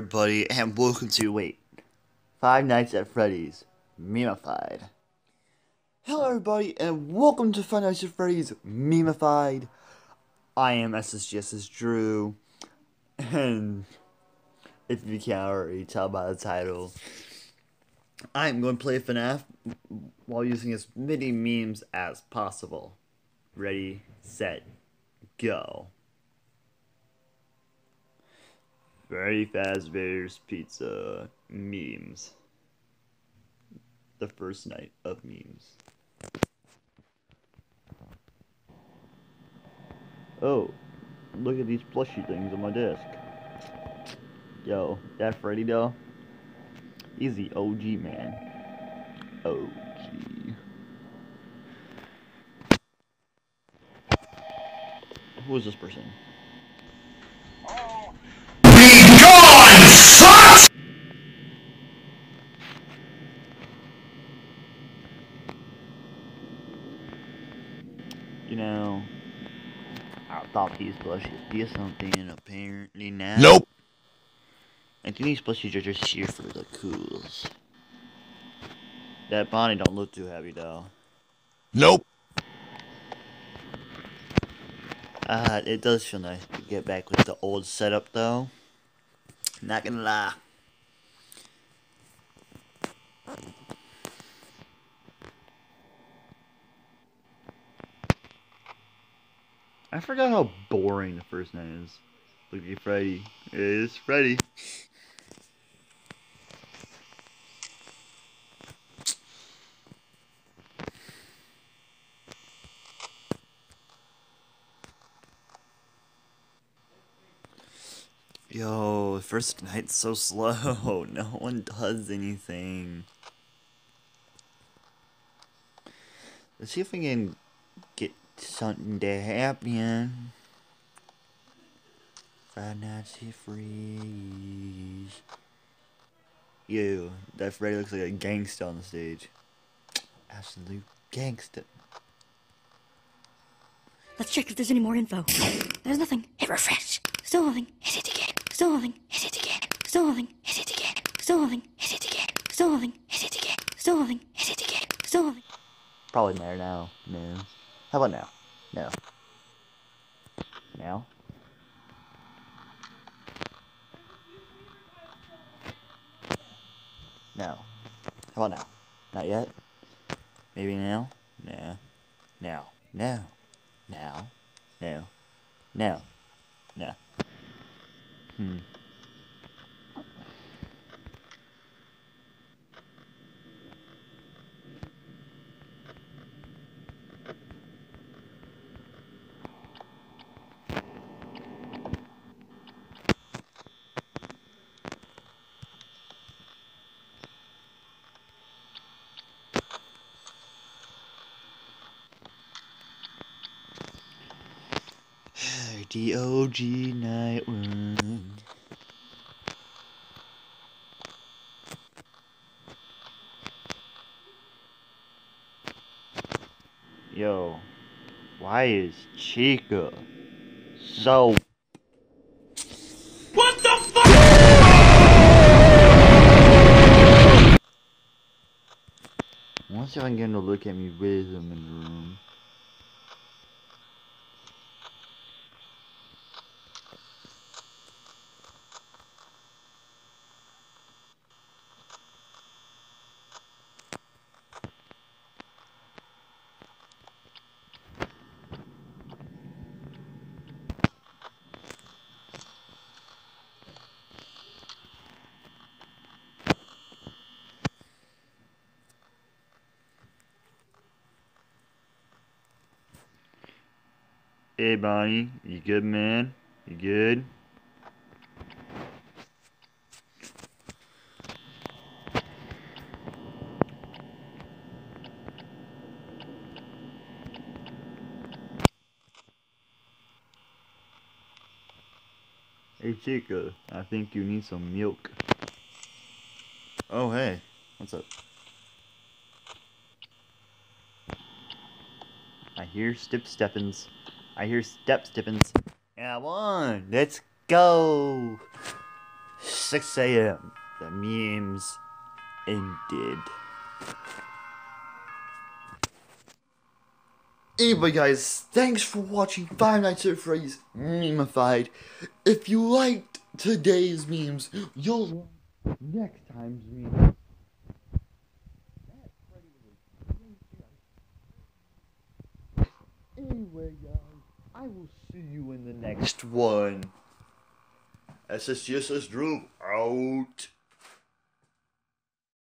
everybody, and welcome to wait, Five Nights at Freddy's Memified. Hello, everybody, and welcome to Five Nights at Freddy's Memified. I am SSGSS Drew, and if you can't already tell by the title, I am going to play FNAF while using as many memes as possible. Ready, set, go. Very Fast Fazbear's Pizza memes. The first night of memes. Oh, look at these plushy things on my desk. Yo, that Freddy doll? He's the OG man. OG. Who is this person? You know, I thought these plushies be something, apparently now. Nope. I think these plushies are just here for the cools. That Bonnie don't look too happy though. Nope. Uh, it does feel nice to get back with the old setup though. Not gonna lie. I forgot how boring the first night is. Look at Freddy. It is Freddy. Yo, the first night's so slow. No one does anything. Let's see if we can get something to happen. Five Nights at Freddy's. Yo, that Freddy looks like a gangster on the stage. Absolute gangster. Let's check if there's any more info. There's nothing. Hit refresh. Still nothing. Hit it again. Still nothing. Hit it again. Still nothing. Hit it again. Still nothing. Hit it again. Still nothing. Hit it again. Still nothing. Hit it again. Still nothing. Probably there now. No. How about now? No. Now? No. How about now? Not yet? Maybe now? No. Now. No. Now. No. No. No. Hmm. DOG night one. Yo, why is Chica so What the fuck? Once I can get him to look at me with him in the room. Hey Bonnie, you good man? You good? Hey Chica, I think you need some milk. Oh hey, what's up? I hear step steppins. I hear steps. And I won. Let's go. 6 a.m., the memes ended. Anyway, guys, thanks for watching Five Nights at Freddy's Memeified. If you liked today's memes, you'll next time's memes. Anyway, guys, I will see you in the next one. SSGSS Drew out.